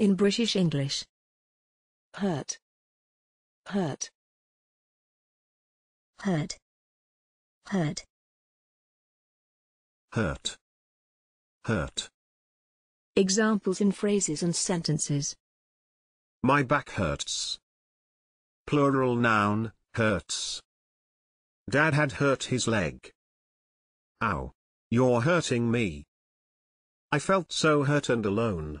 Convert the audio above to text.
In British English. hurt, hurt, hurt, hurt, hurt, hurt. Examples in phrases and sentences. My back hurts. Plural noun, hurts. Dad had hurt his leg. Ow. You're hurting me. I felt so hurt and alone.